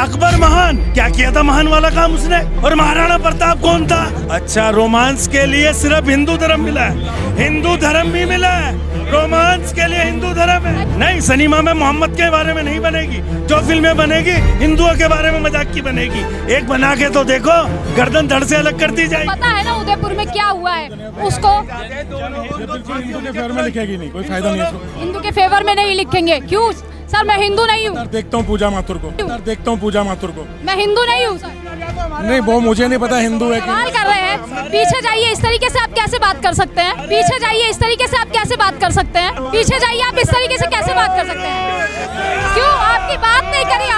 अकबर महान। क्या किया था महान वाला काम उसने? और महाराणा प्रताप कौन था? अच्छा रोमांस के लिए सिर्फ़ हिंदू धर्म मिला है। हिंदू धर्म भी मिला है। रोमांस के लिए हिंदू धर्म है। नहीं सिनेमा में मोहम्मद के बारे में नहीं बनेगी। जो फ़िल्में बनेगी हिंदुओं के बारे में मज़ाक की बनेगी। एक बना के तो देखो गर्दन धड़ से अलग कर दी जाएगी। पता है ना उदयपुर में क्या हुआ है? उसको हिंदू के फेवर में लिखेगी नहीं कोई फ़ायदा नहीं हिंदू के फेवर में नहीं लिखेंगे। क्यों? सर मैं हिंदू नहीं हूँ। देखता हूँ पूजा माथुर को। सर देखता हूँ पूजा माथुर को। मैं हिंदू नहीं हूँ नहीं वो मुझे नहीं पता हिंदू है सवाल कर रहे हैं। पीछे जाइए इस तरीके से आप कैसे बात कर सकते हैं? पीछे जाइए इस तरीके से आप कैसे बात कर सकते हैं? पीछे जाइए आप इस तरीके से कैसे बात कर सकते हैं? क्यों? आपकी बात नहीं करी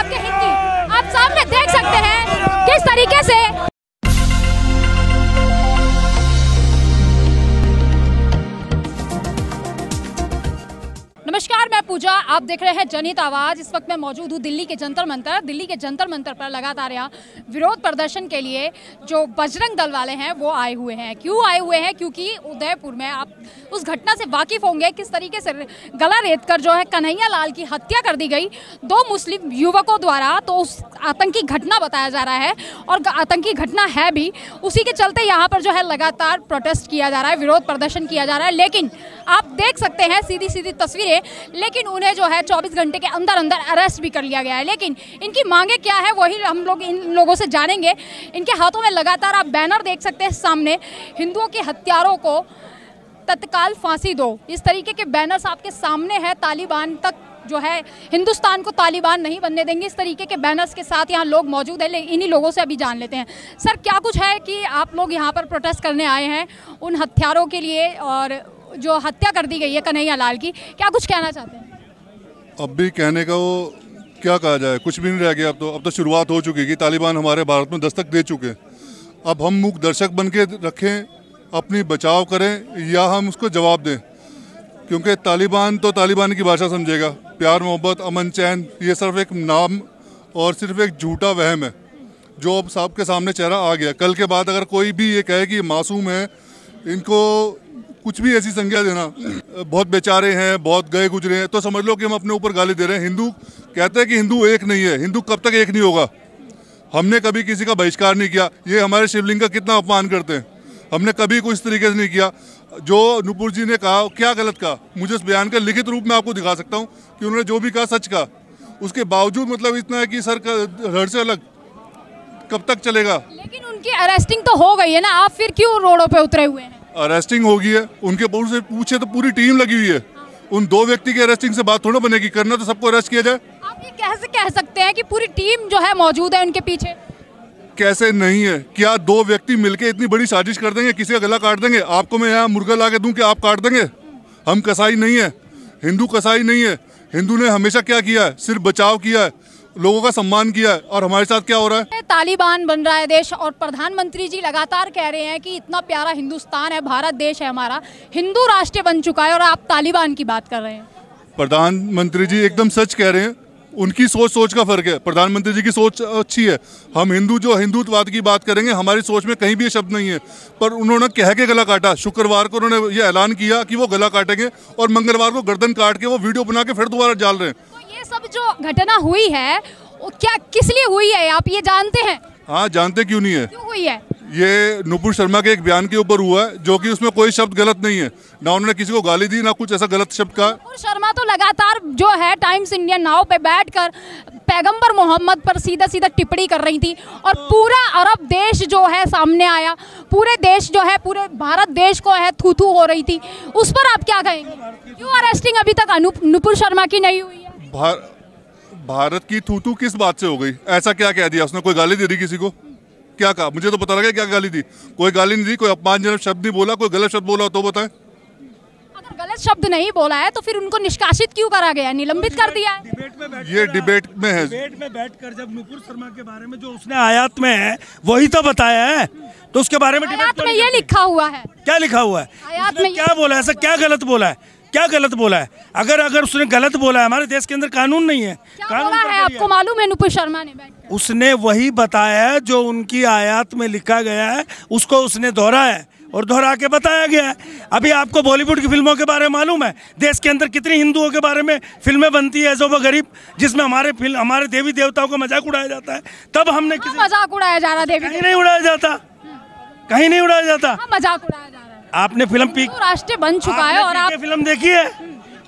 आप देख रहे हैं जनहित आवाज़। इस वक्त मैं मौजूद हूँ दिल्ली के जंतर मंतर। दिल्ली के जंतर मंतर पर लगातार यहाँ विरोध प्रदर्शन के लिए जो बजरंग दल वाले हैं, वो आए हुए हैं। क्यों आए हुए हैं? क्योंकि उदयपुर में आप उस घटना से वाकिफ होंगे। किस तरीके से गला रेत कर जो है कन्हैया लाल की हत्या कर दी गई दो मुस्लिम युवकों द्वारा तो उस आतंकी घटना बताया जा रहा है और आतंकी घटना है भी। उसी के चलते यहाँ पर जो है लगातार प्रोटेस्ट किया जा रहा है, विरोध प्रदर्शन किया जा रहा है। लेकिन आप देख सकते हैं सीधी सीधी तस्वीरें, लेकिन उन्हें जो है 24 घंटे के अंदर अंदर अरेस्ट भी कर लिया गया है। लेकिन इनकी मांगे क्या है, वही हम लोग इन लोगों से जानेंगे। इनके हाथों में लगातार आप बैनर देख सकते हैं सामने, हिंदुओं के हत्यारों को तत्काल फांसी दो। इस तरीके के बैनर्स आपके सामने है, तालिबान तक जो है, हिंदुस्तान को तालिबान नहीं बनने देंगे। इस तरीके के बैनर्स के साथ यहाँ लोग मौजूद हैं इन्हीं लोगों से अभी जान लेते हैं। सर, क्या कुछ है कि आप लोग यहाँ पर प्रोटेस्ट करने आए हैं उन हथियारों के लिए? और जो हत्या कर दी गई है कन्हैया लाल की, क्या कुछ कहना चाहते हैं? अब भी कहने का वो क्या कहा जाए? कुछ भी नहीं रह गया अब तो। अब तो शुरुआत हो चुकी कि तालिबान हमारे भारत में दस्तक दे चुके अब हम मूक दर्शक बन के रखें, अपनी बचाव करें, या हम उसको जवाब दें। क्योंकि तालिबान तो तालिबान की भाषा समझेगा। प्यार, मोहब्बत, अमन, चैन, ये सिर्फ़ एक नाम और सिर्फ़ एक झूठा वहम है, जो अब सबके सामने चेहरा आ गया। कल के बाद अगर कोई भी ये कहे कि मासूम है, इनको कुछ भी ऐसी संज्ञा देना। बहुत बेचारे हैं, बहुत गए गुजरे हैं तो समझ लो कि हम अपने ऊपर गाली दे रहे हैं। हिंदू कहते हैं कि हिंदू एक नहीं है, हिंदू कब तक एक नहीं होगा? हमने कभी किसी का बहिष्कार नहीं किया। ये हमारे शिवलिंग का कितना अपमान करते हैं। हमने कभी इस तरीके से नहीं किया। जो नुपुर जी ने कहा, क्या गलत कहा? मुझे उस बयान का लिखित रूप में आपको दिखा सकता हूँ कि उन्होंने जो भी कहा, सच कहा। उसके बावजूद मतलब इतना है कि सर धड़ से अलग कब तक चलेगा? लेकिन उनकी अरेस्टिंग तो हो गई है ना। आप फिर क्यों रोडों पे उतरे हुए हैं? अरेस्टिंग होगी है उनके पूछ से पूछे तो पूरी टीम लगी हुई है। उन दो व्यक्ति की अरेस्टिंग से बात थोड़ा बनेगी करना तो सबको अरेस्ट किया जाए। आप ये कैसे कह सकते हैं कि पूरी टीम जो है मौजूद है उनके पीछे? कैसे नहीं है? क्या दो व्यक्ति मिलके इतनी बड़ी साजिश कर देंगे किसी का गला काट देंगे? आपको मैं यहाँ मुर्गा ला के दूँ कि आप काट देंगे? हम कसाई नहीं है। हिंदू कसाई नहीं है। हिंदू ने हमेशा क्या किया है? सिर्फ़ बचाव किया है। लोगों का सम्मान किया है और हमारे साथ क्या हो रहा है? तालिबान बन रहा है देश और प्रधानमंत्री जी लगातार कह रहे हैं कि इतना प्यारा हिंदुस्तान है भारत देश है हमारा। हिंदू राष्ट्र बन चुका है और आप तालिबान की बात कर रहे हैं। प्रधानमंत्री जी एकदम सच कह रहे हैं। उनकी सोच सोच का फ़र्क है। प्रधानमंत्री जी की सोच अच्छी है। हम हिंदू जो हिंदुत्ववाद की बात करेंगे हमारी सोच में कहीं भी ये शब्द नहीं है। पर उन्होंने कह के गला काटा। शुक्रवार को उन्होंने ये ऐलान किया कि वो गला काटेंगे और मंगलवार को गर्दन काट के वो वीडियो बना के फिर दोबारा डाल रहे हैं। सब जो घटना हुई है वो क्या किस लिए हुई है? आप ये जानते हैं? हाँ जानते क्यों नहीं है? क्यों हुई है? ये नुपुर शर्मा के एक बयान के ऊपर हुआ है जो कि उसमें कोई शब्द गलत नहीं है। ना उन्होंने किसी को गाली दी ना कुछ ऐसा गलत शब्द कहा। और शर्मा तो लगातार जो है टाइम्स इंडिया नाव पे बैठकर पैगंबर मोहम्मद पर सीधा सीधा टिप्पणी कर रही थी और पूरा अरब देश जो है सामने आया। पूरे देश जो है पूरे भारत देश को है थू हो रही थी। उस पर आप क्या कहेंगे? क्यों अरेस्टिंग अभी तक नुपुर शर्मा की नहीं हुई? भार, भारत की थूथू किस बात से हो गई? ऐसा क्या कह दिया? उसने कोई गाली दे दी किसी को? क्या कहा? मुझे तो पता लगा क्या गाली दी। कोई गाली नहीं दी कोई अपमानजनक शब्द नहीं बोला कोई गलत शब्द बोला तो बताएँ। अगर गलत शब्द नहीं बोला है तो फिर उनको निष्कासित क्यों करा गया निलंबित कर दिया डिबेट में बैठ ये डिबेट में है। डिबेट में बैठकर जब नुपुर शर्मा के बारे में जो उसने आयात में है वही तो बताया है। तो उसके बारे में डिबेट आयात में ये लिखा हुआ है। क्या लिखा हुआ है? आयात में क्या बोला है? ऐसा क्या गलत बोला है? क्या गलत बोला है? अगर अगर उसने गलत बोला है हमारे देश के अंदर कानून नहीं है। क्या कानून बोला है आपको मालूम है नुपुर शर्मा ने उसने वही बताया है जो उनकी आयात में लिखा गया है उसको उसने दोहराया है और दोहरा के बताया गया है। अभी आपको बॉलीवुड की फ़िल्मों के बारे में मालूम है देश के अंदर कितनी हिंदुओं के बारे में फ़िल्में बनती है जो वो गरीब जिसमें हमारे फ़िल्म हमारे देवी देवताओं का मज़ाक उड़ाया जाता है। तब हमने किसी मज़ाक उड़ाया जा रहा देवी नहीं उड़ाया जाता। कहीं नहीं उड़ाया जाता। हाँ, मज़ाक उड़ाया आपने फ़िल्म पी तो राष्ट्रीय बन चुका है और आप फ़िल्म देखी है?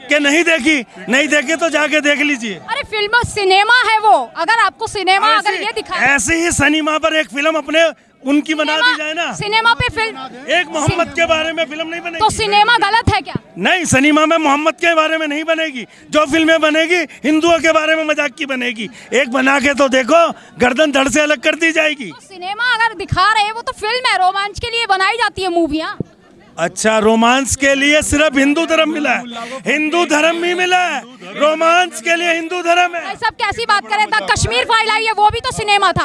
कि नहीं देखी? नहीं देखी तो जाके देख लीजिए। अरे फ़िल्म सिनेमा है वो। अगर आपको सिनेमा अगर ये दिखा ऐसे ही सिनेमा पर एक फ़िल्म अपने उनकी बना दी जाए ना। सिनेमा पे फ़िल्म एक मोहम्मद के बारे में फ़िल्म नहीं बनेगी। तो सिनेमा गलत है क्या? नहीं सिनेमा में मोहम्मद के बारे में नहीं बनेगी। जो फ़िल्में बनेगी हिंदुओं के बारे में मज़ाक की बनेगी। एक बना के तो देखो गर्दन धड़ से अलग कर दी जाएगी। तो सिनेमा अगर दिखा रहे हैं वो तो फ़िल्म है। रोमांच के लिए बनाई जाती है मूवियाँ। अच्छा रोमांस के लिए सिर्फ़ हिंदू धर्म मिला है। हिंदू धर्म भी मिला है। रोमांस के लिए हिंदू धर्म है। भाई साहब कैसी बात करें? द कश्मीर फ़ाइल आई है वो भी तो सिनेमा था।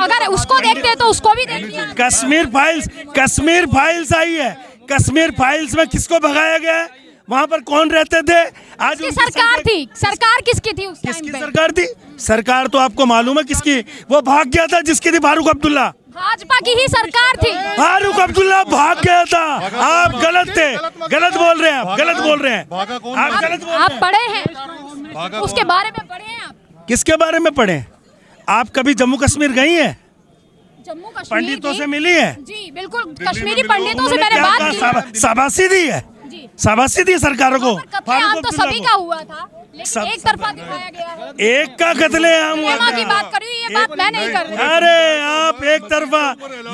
अगर उसको देखते हैं तो उसको भी देख कश्मीर फाइल्स कश्मीर फाइल्स आई है। कश्मीर फाइल्स में किसको भगाया गया है? वहाँ पर कौन रहते थे? आज सरकार थी। सरकार किसकी थी उस किसकी सरकार थी? सरकार तो आपको मालूम है किसकी? वो भाग गया था जिसकी थी फारूक अब्दुल्ला। भाजपा की ही सरकार थी। फारूक अब्दुल्ला भाग गया था। आप गलत थे। गलत बोल रहे हैं आप गलत बोल रहे हैं। आप गलत आप पढ़े हैं। उसके बारे में पढ़े हैं आप। किसके बारे में पढ़े? आप कभी जम्मू कश्मीर गई हैं? जम्मू कश्मीर पंडितों से मिली है? जी बिल्कुल कश्मीरी पंडितों से मैंने बात की। शाबाशी दी है? शाबाशी दी सरकारों को। पर फारूक तो सभी का। हुआ था लेकिन सब- एक तरफा दिखाया गया एक का कत्ले आम की बात कर रही ये बात मैं नहीं कर रही। अरे आप एक तरफा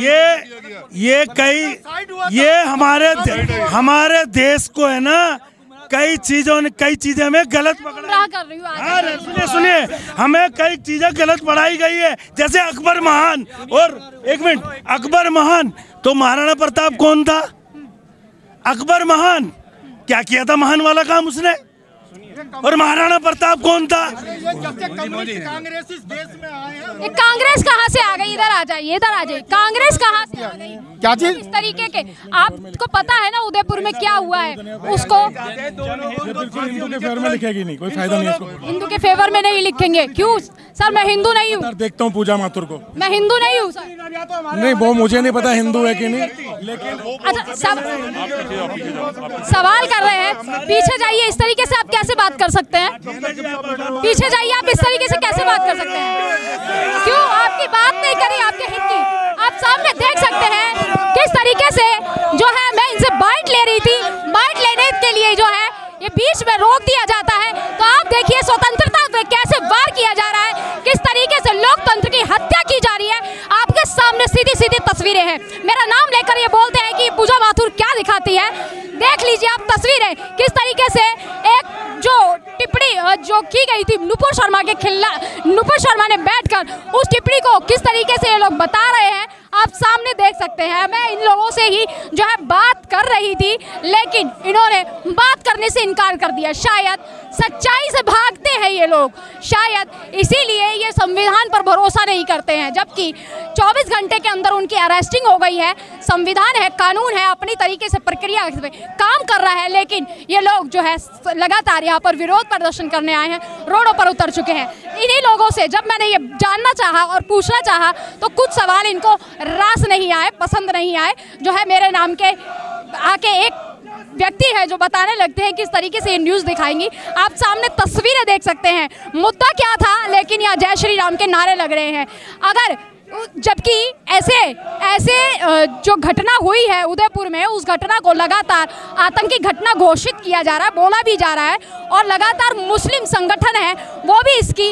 ये ये कई ये हमारे हमारे देश को है ना कई चीज़ों ने कई चीज़ें में गलत पकड़ा। कर रही हूँ हाँ, सुनिए सुनिए हमें कई चीज़ें गलत पढ़ाई गई है। जैसे अकबर महान और एक मिनट अकबर महान तो महाराणा प्रताप कौन था? अकबर महान क्या किया था महान वाला काम उसने? और महाराणा प्रताप कौन था? कांग्रेस कहाँ से आ गई? इधर आ जाइए, इधर आ जाइए। कांग्रेस कहाँ से आ गई? क्या चीज़? इस तरीके के। आपको पता है ना उदयपुर में क्या हुआ है? उसको हिंदू के फेवर में लिखेगी नहीं कोई फ़ायदा नहीं हिंदू के फेवर में नहीं लिखेंगे। क्यों? सर मैं हिंदू नहीं हूँ। देखता हूँ पूजा माथुर को। मैं हिंदू नहीं हूँ नहीं वो मुझे नहीं पता हिंदू है कि नहीं लेकिन अच्छा सब सवाल कर रहे हैं। पीछे जाइए इस तरीके से आप कैसे बात कर सकते हैं? पीछे जाइए आप इस तरीके से कैसे बात कर सकते हैं? क्यों? आपकी बात नहीं करी आपके की आप सामने देख सकते हैं। किस तरीके से जो है, मैं इनसे बाइट ले रही थी। बाइट लेने के लिए जो है, ये बीच में रोक दिया जाता है। तो आप देखिए, स्वतंत्रता पे कैसे वार किया जा रहा है। किस तरीके से लोकतंत्र की हत्या की जा रही है। आपके सामने सीधी सीधी तस्वीरें हैं। मेरा नाम लेकर ये बोलते हैं कि पूजा माथुर क्या दिखाती है। देख लीजिए आप तस्वीरें, किस तरीके से एक जो टिप्पणी जो की गई थी नुपुर शर्मा के खिला, नुपुर शर्मा ने बैठकर, उस टिप्पणी को किस तरीके से ये लोग बता रहे हैं। आप सामने देख सकते हैं। मैं इन लोगों से ही जो है बात कर रही थी, लेकिन इन्होंने बात करने से इनकार कर दिया। शायद सच्चाई से भागते हैं ये लोग। शायद इसीलिए ये संविधान पर भरोसा नहीं करते हैं, जबकि 24 घंटे के अंदर उनकी अरेस्टिंग हो गई है। संविधान है, कानून है, अपनी तरीके से प्रक्रिया पे काम कर रहा है, लेकिन ये लोग जो है लगातार यहाँ पर विरोध प्रदर्शन करने आए हैं, रोडों पर उतर चुके हैं। इन्हीं लोगों से जब मैंने ये जानना चाहा और पूछना चाहा तो कुछ सवाल इनको रास नहीं आए, पसंद नहीं आए, जो है मेरे नाम के आके एक व्यक्ति है जो बताने लगते हैं किस तरीके से ये न्यूज़ दिखाएँगी। आप सामने तस्वीरें देख सकते हैं। मुद्दा क्या था? लेकिन यहाँ जय श्री राम के नारे लग रहे हैं। अगर जबकि ऐसे ऐसे जो घटना हुई है उदयपुर में, उस घटना को लगातार आतंकी घटना घोषित किया जा रहा है, बोला भी जा रहा है, और लगातार मुस्लिम संगठन है, वो भी इसकी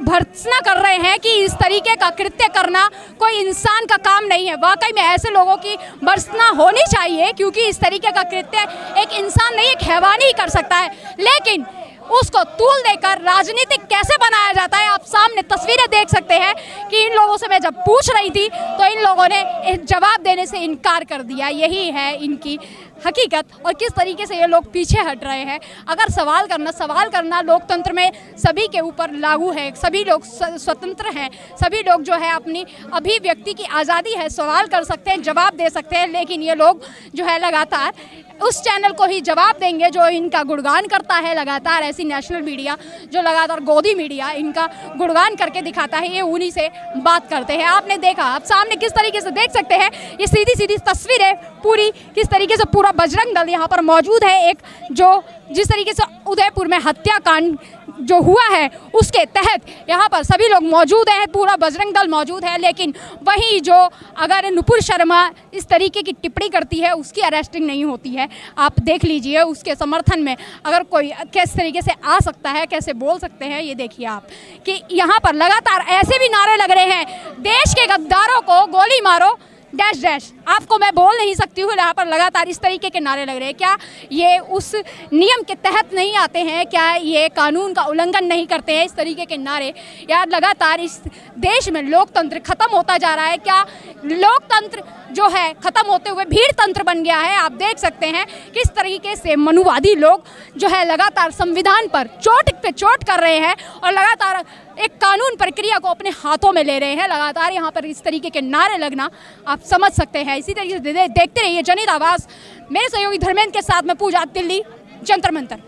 भर्सना कर रहे हैं कि इस तरीके का कृत्य करना कोई इंसान का काम नहीं है। वाकई में ऐसे लोगों की भर्सना होनी चाहिए, क्योंकि इस तरीके का कृत्य एक इंसान नहीं, एक हैवानी ही कर सकता है। लेकिन उसको तूल देकर राजनीतिक कैसे बनाया जाता है, आप सामने तस्वीरें देख सकते हैं कि इन लोगों से मैं जब पूछ रही थी तो इन लोगों ने जवाब देने से इनकार कर दिया। यही है इनकी हकीकत और किस तरीके से ये लोग पीछे हट रहे हैं। अगर सवाल करना सवाल करना लोकतंत्र में सभी के ऊपर लागू है, सभी लोग स्वतंत्र हैं, सभी लोग जो है अपनी अभिव्यक्ति की आज़ादी है, सवाल कर सकते हैं, जवाब दे सकते हैं, लेकिन ये लोग जो है लगातार उस चैनल को ही जवाब देंगे जो इनका गुणगान करता है, लगातार ऐसी नेशनल मीडिया जो लगातार गोदी मीडिया इनका गुणगान करके दिखाता है, ये उन्हीं से बात करते हैं। आपने देखा, आप सामने किस तरीके से देख सकते हैं, ये सीधी सीधी तस्वीर है, पूरी किस तरीके से पूरा बजरंग दल यहाँ पर मौजूद है, एक जो जिस तरीके से उदयपुर में हत्याकांड जो हुआ है, उसके तहत यहाँ पर सभी लोग मौजूद हैं, पूरा बजरंग दल मौजूद है, लेकिन वहीं जो अगर नुपुर शर्मा इस तरीके की टिप्पणी करती है, उसकी अरेस्टिंग नहीं होती है। आप देख लीजिए उसके समर्थन में, अगर कोई किस तरीके से आ सकता है, कैसे बोल सकते हैं, ये देखिए आप, कि यहाँ पर लगातार ऐसे भी नारे लग रहे हैं, देश के गद्दारों को गोली मारो डैश डैश आपको मैं बोल नहीं सकती हूँ, यहाँ पर लगातार इस तरीके के नारे लग रहे हैं। क्या ये उस नियम के तहत नहीं आते हैं? क्या ये कानून का उल्लंघन नहीं करते हैं इस तरीके के नारे? यार, लगातार इस देश में लोकतंत्र खत्म होता जा रहा है। क्या लोकतंत्र जो है, खत्म होते हुए भीड़ तंत्र बन गया है। आप देख सकते हैं किस तरीके से मनुवादी लोग जो है लगातार संविधान पर चोट पे चोट कर रहे हैं और लगातार एक कानून प्रक्रिया को अपने हाथों में ले रहे हैं। लगातार यहाँ पर इस तरीके के नारे लगना आप समझ सकते हैं। इसी तरीके से देखते रहिए जनित आवास मेरे सहयोगी धर्मेंद्र के साथ में पूजा दिल्ली जंतर मंतर।